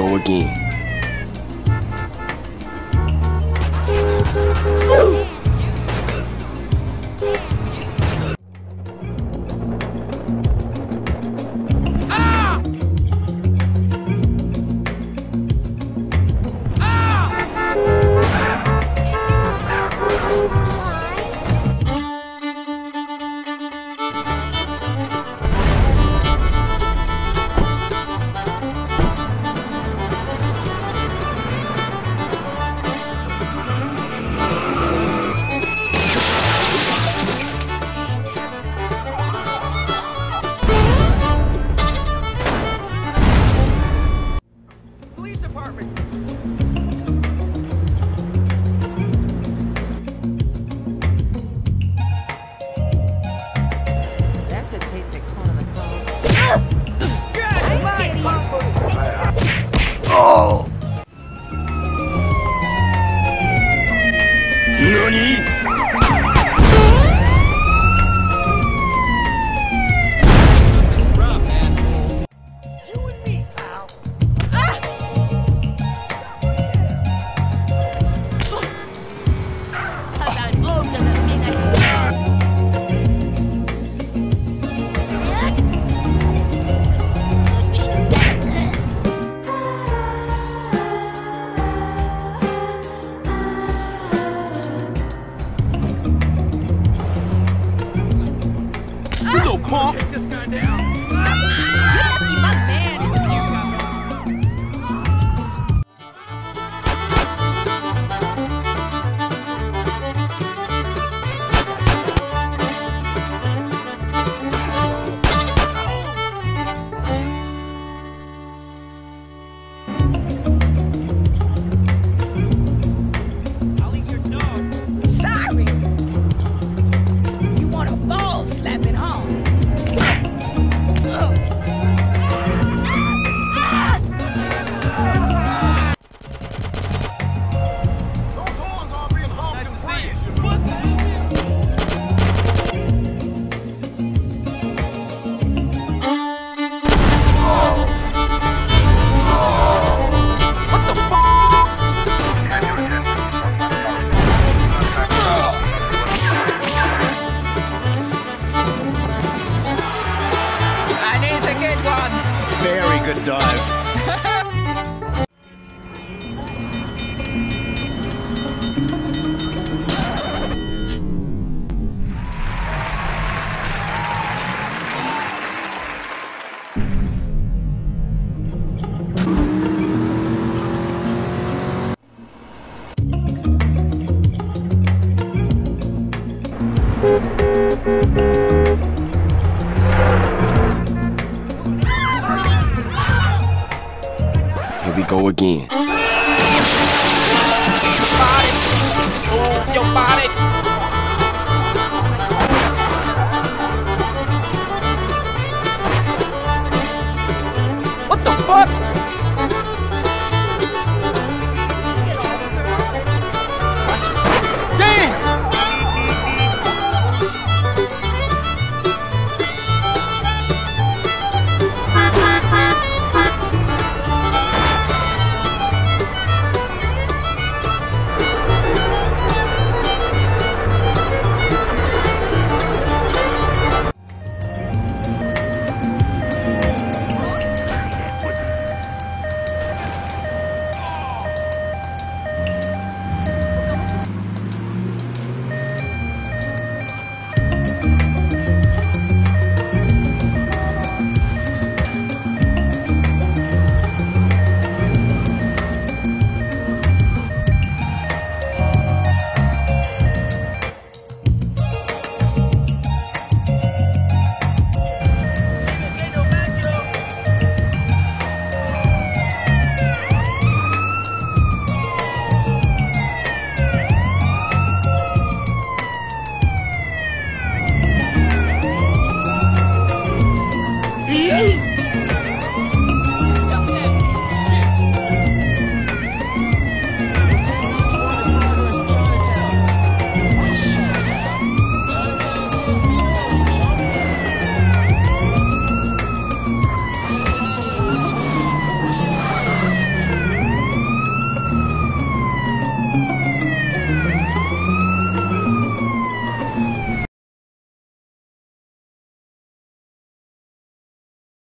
go again. Oh! 冲 good dive. go again. Body, move your body.